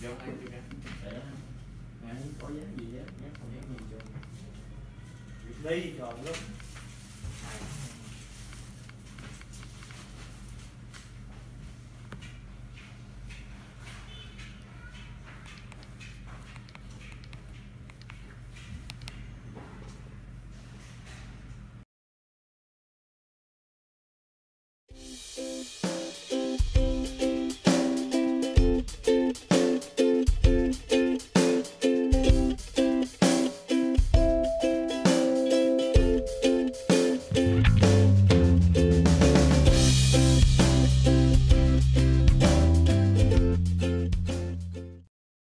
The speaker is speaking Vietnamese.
vô đây chưa kìa để đó có giá gì á nhắc không nhắc gì cho đi tròn lắm.